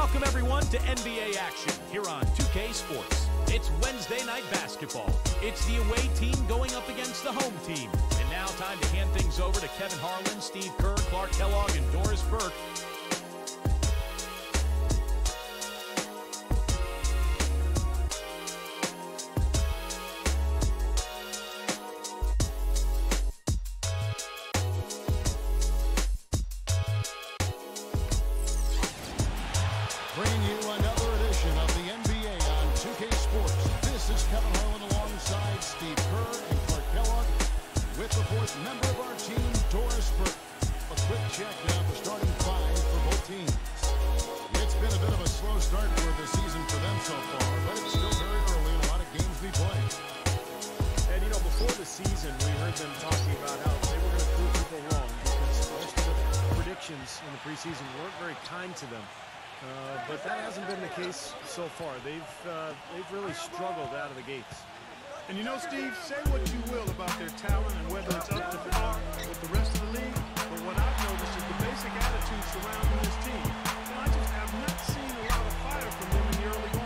Welcome, everyone, to NBA action here on 2K Sports. It's Wednesday night basketball. It's the away team going up against the home team. And now, time to hand things over to Kevin Harlan, Steve Kerr, Clark Kellogg, and Doris Burke really struggled out of the gates. And you know, Steve, say what you will about their talent and whether it's up to par with the rest of the league, but what I've noticed is the basic attitude surrounding this team. And I just have not seen a lot of fire from them in the early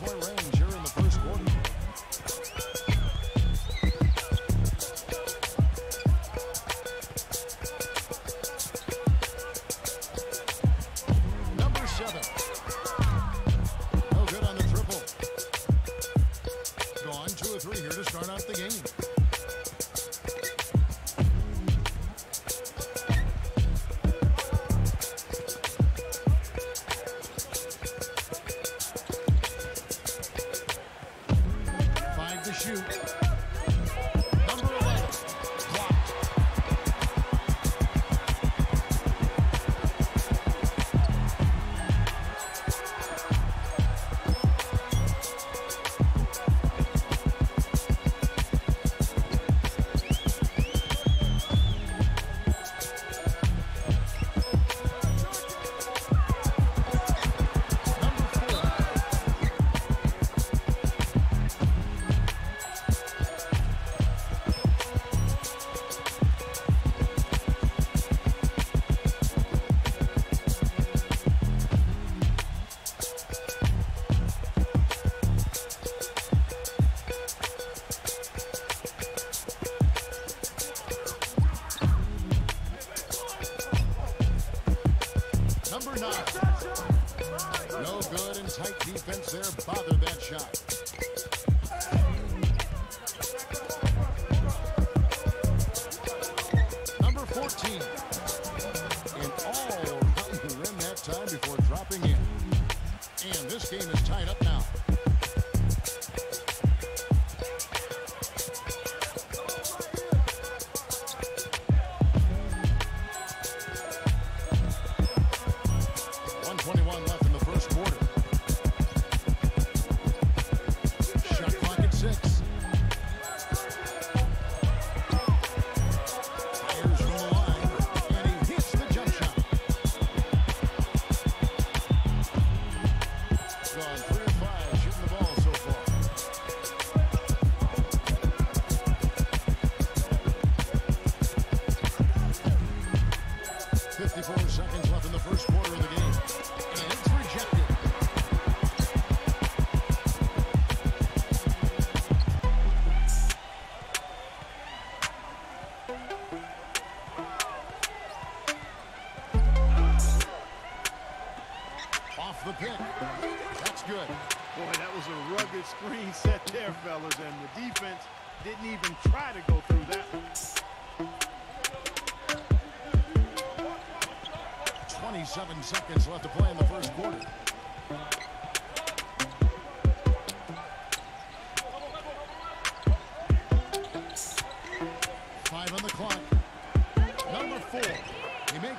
Point Range.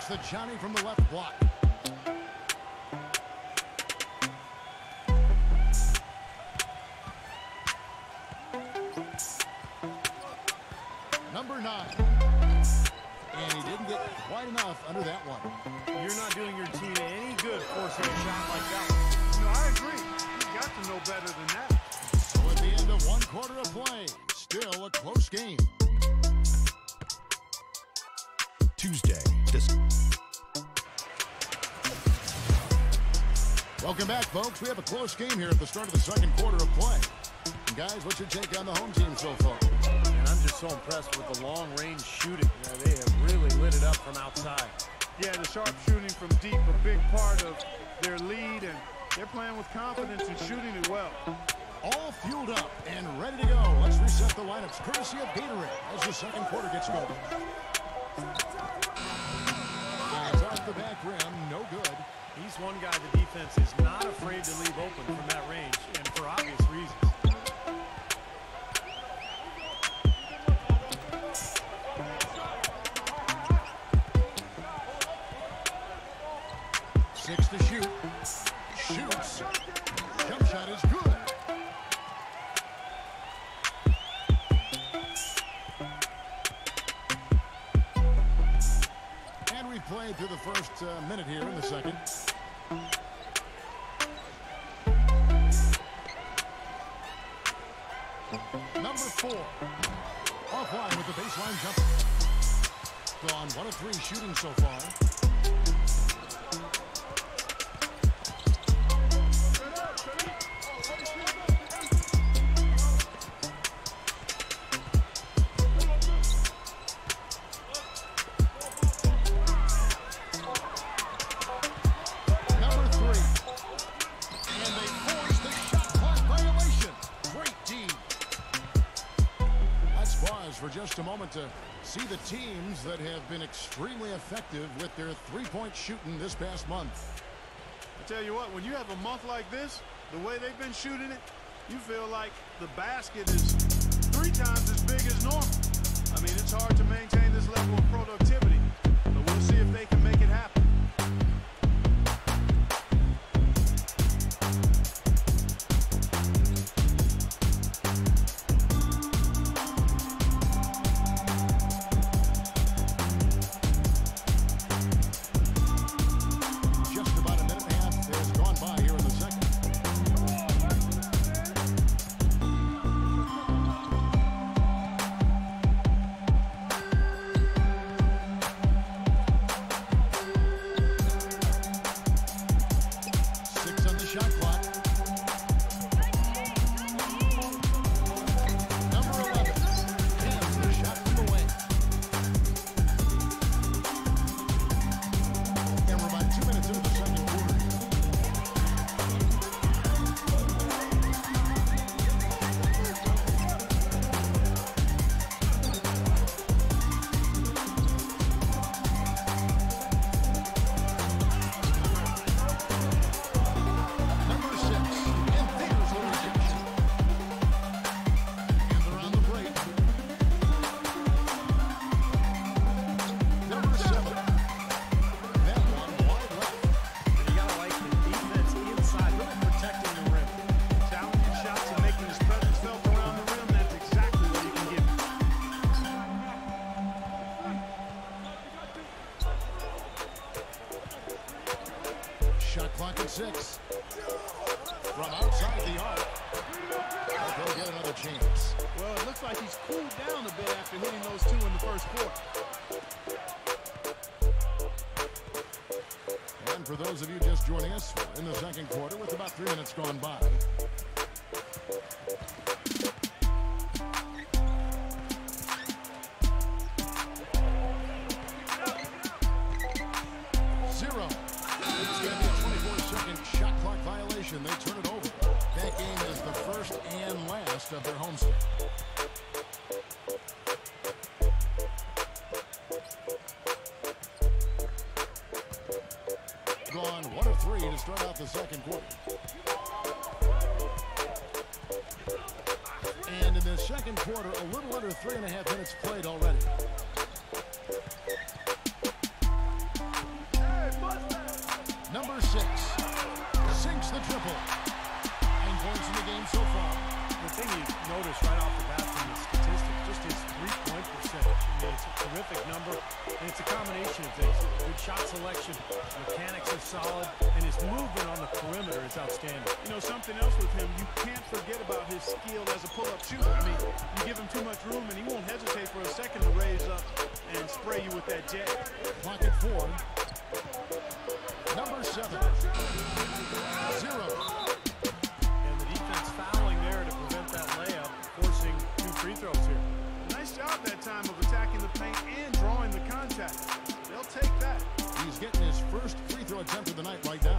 The Johnny from the left block. Number nine. And he didn't get quite enough under that one. You're not doing your team any good forcing a shot like that one. No, I agree. You got to know better than that. So at the end of one quarter of play, still a close game. Tuesday. Welcome back, folks. We have a close game here at the start of the second quarter of play. And guys, what's your take on the home team so far? And I'm just so impressed with the long-range shooting. You know, they have really lit it up from outside. Yeah, the sharp shooting from deep, a big part of their lead, and they're playing with confidence and shooting it well. All fueled up and ready to go. Let's reset the lineups courtesy of Gatorade as the second quarter gets going. And it's off the back rim, no good. He's one guy the defense is not afraid to leave open from that range, and for obvious reasons. Six to shoot. Shoots. Jump shot is played through the first uh, minute here in the second. Number four. Offline with the baseline jumper. Gone one of three shooting so far. For just a moment to see the teams that have been extremely effective with their three-point shooting this past month. I tell you what, when you have a month like this, the way they've been shooting it, you feel like the basket is three times as big as normal. I mean, it's hard to maintain this level of productivity, for those of you just joining us, in the second quarter with about three minutes gone by. Solid, and his movement on the perimeter is outstanding. You know, something else with him, you can't forget about his skill as a pull-up shooter. I mean, you give him too much room, and he won't hesitate for a second to raise up and spray you with that jet. Clock at four. Number seven. Zero. And the defense fouling there to prevent that layup, forcing two free throws here. Nice job that time of attacking the paint and drawing the contact. They'll take that. He's getting his attempt of the night right now.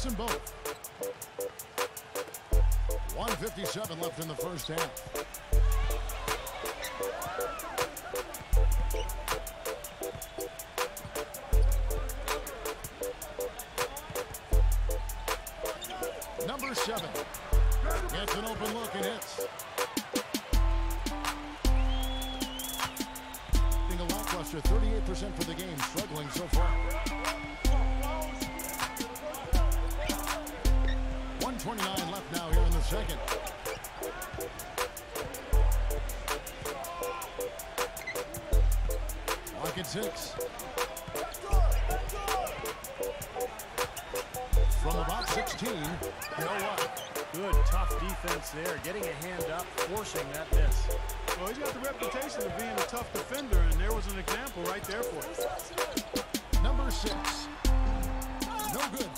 So them both. 157 left in the first half.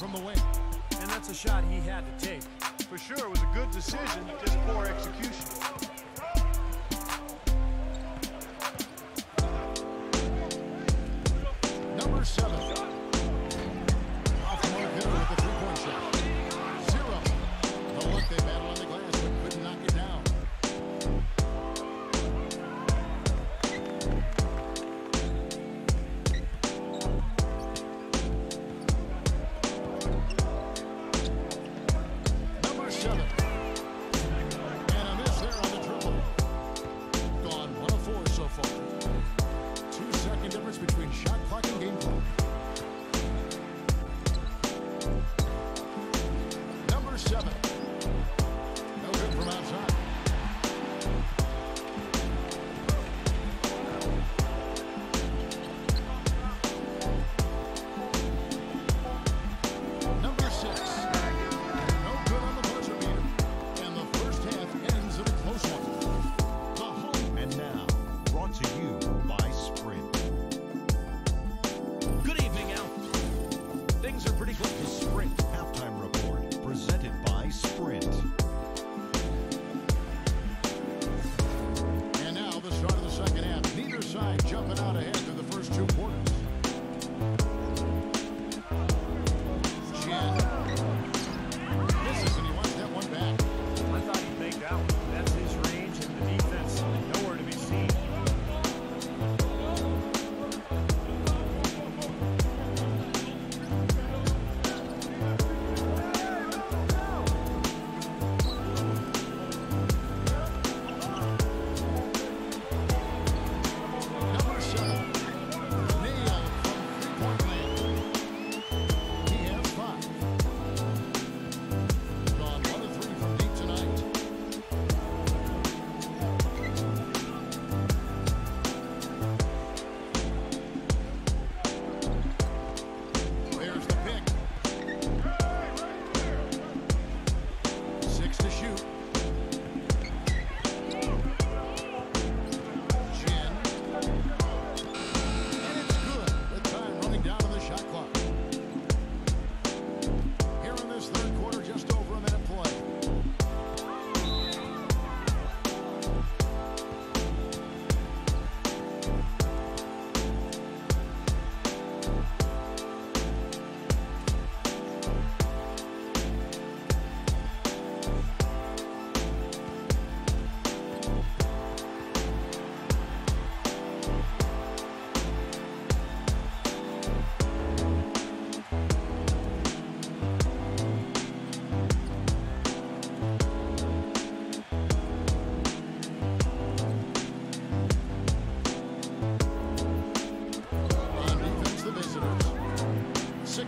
From the wing. And that's a shot he had to take. For sure, it was a good decision, just poor execution.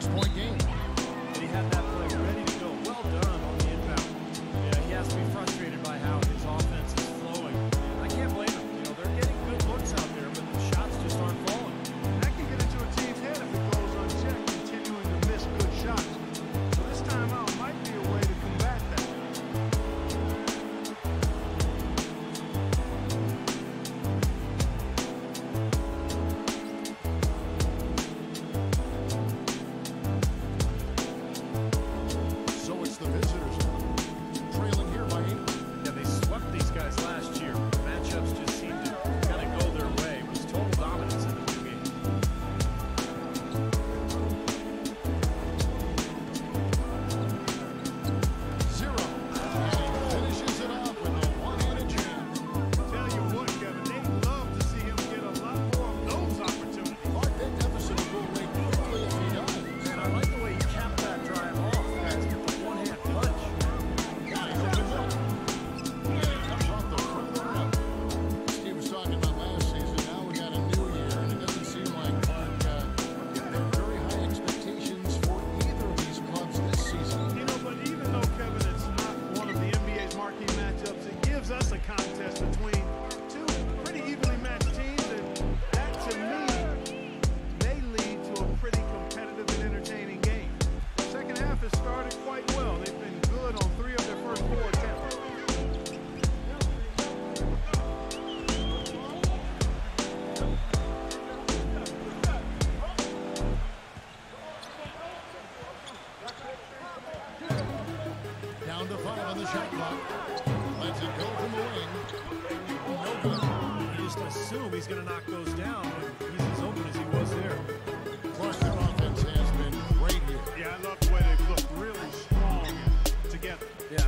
six-point game.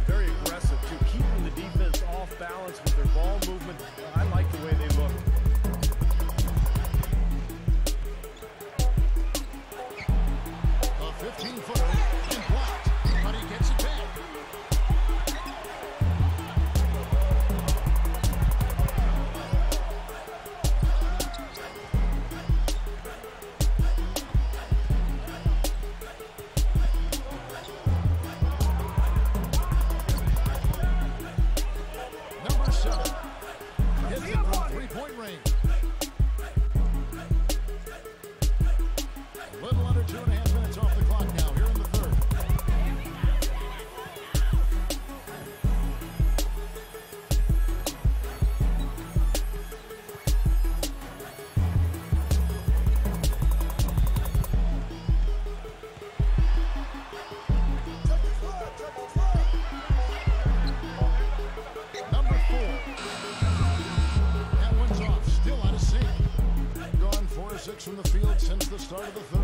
Very from the field since the start of the third.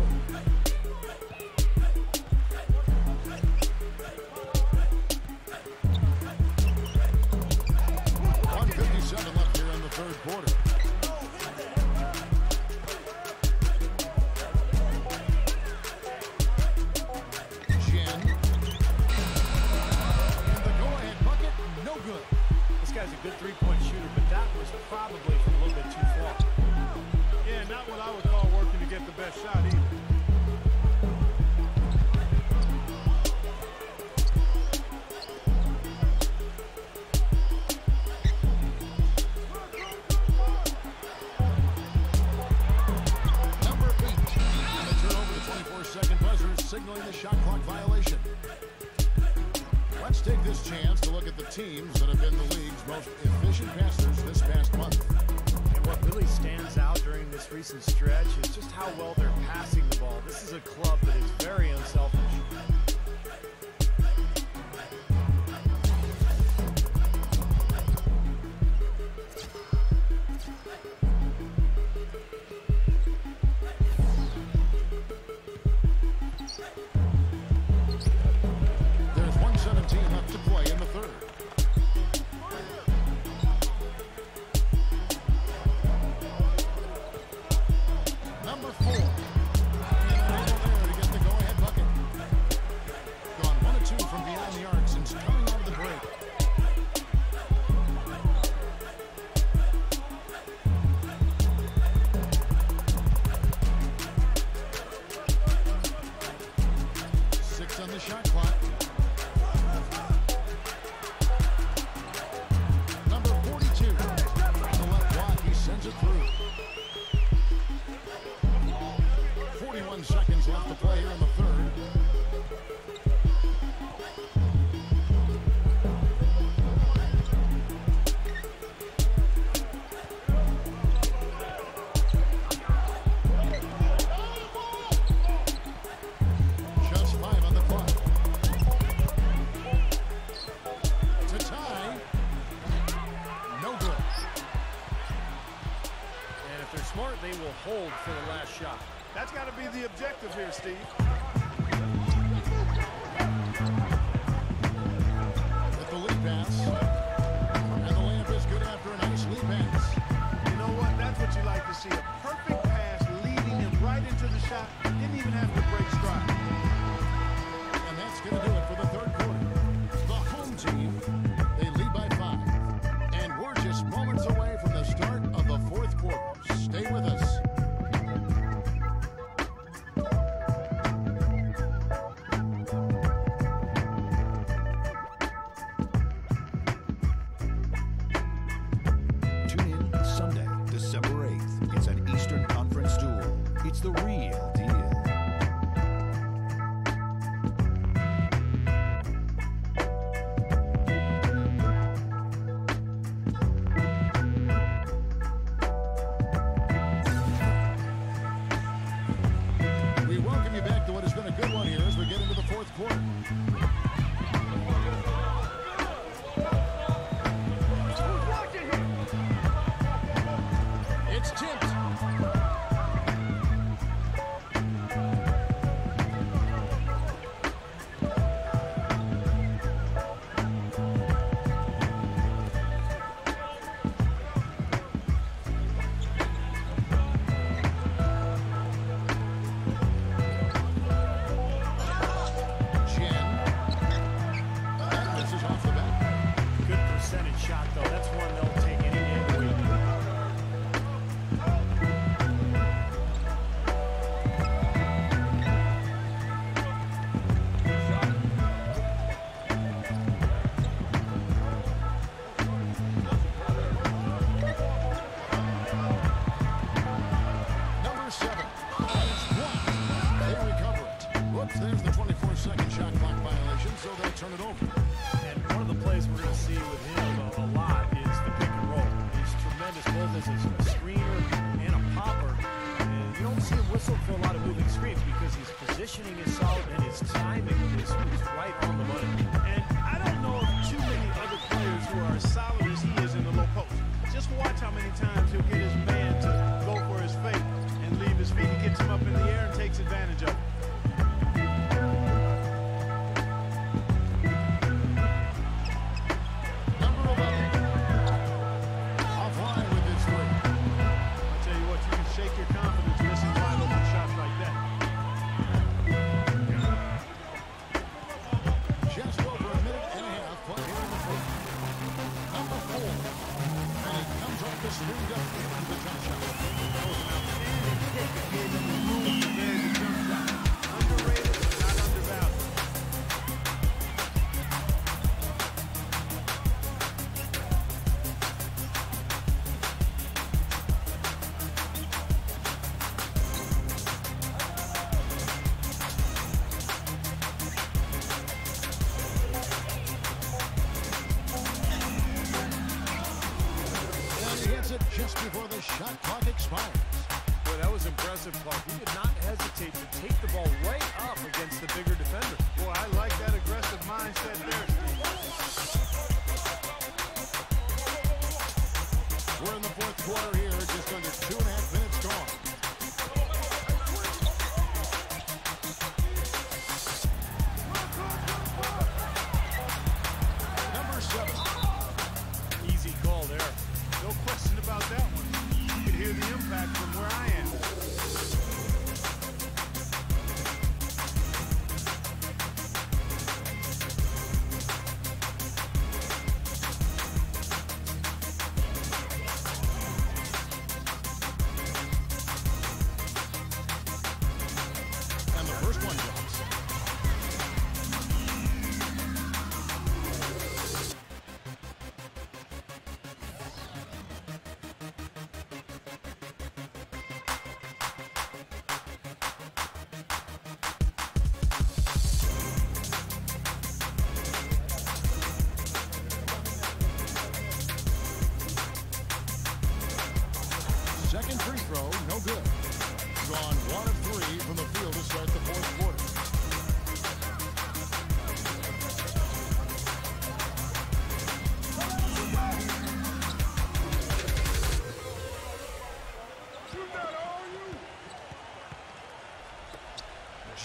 is just how well they're passing the ball. This is a club that is very unselfish.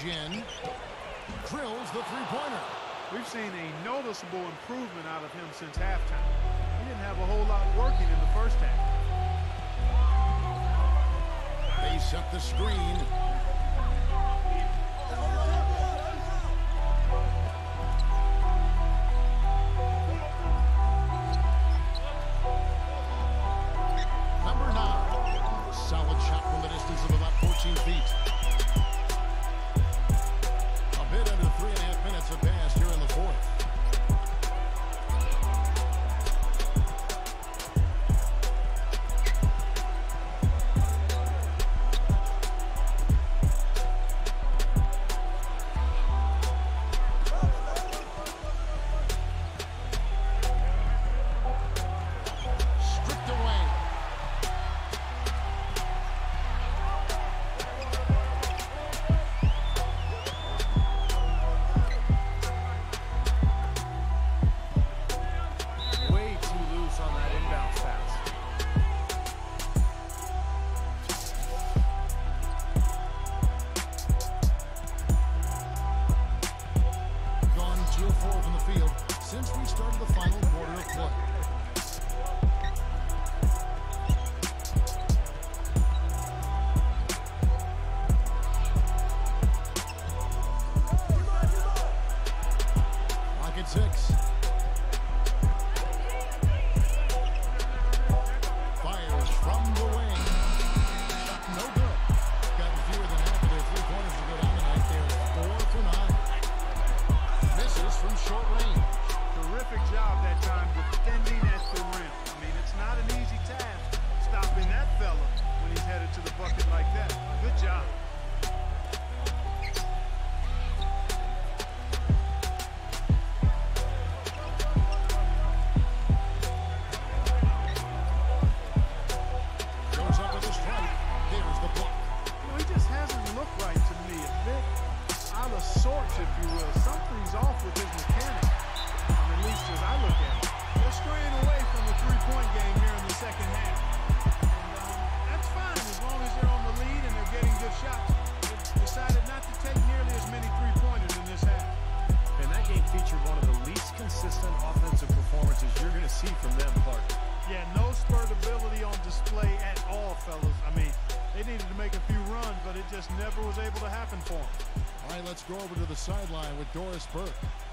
Jin drills the three-pointer. We've seen a noticeable improvement out of him since halftime. He didn't have a whole lot working in the first half. They set the screen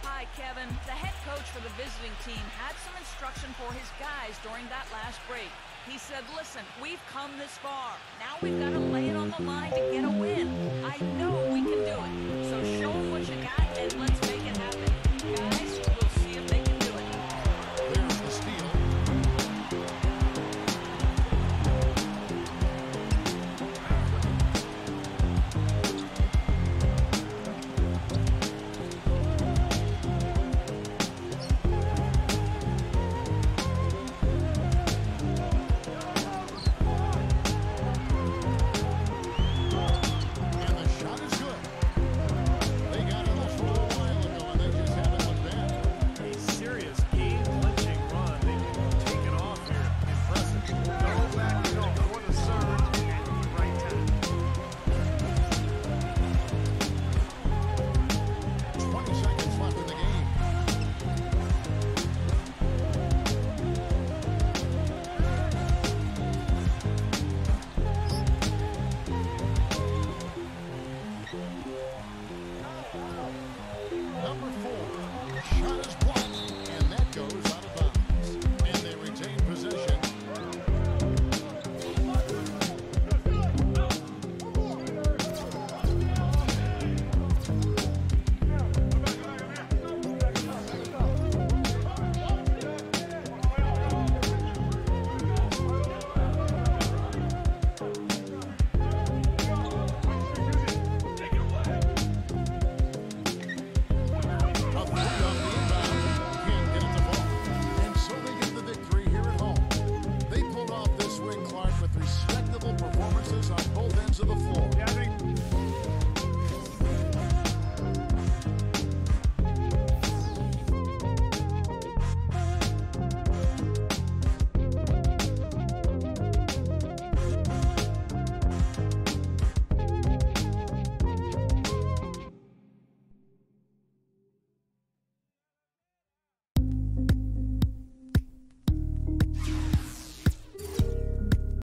Hi, Kevin. The head coach for the visiting team had some instruction for his guys during that last break. He said, listen, we've come this far. Now we've got to lay it on the line to get a win. I know we can do it. So show them what you got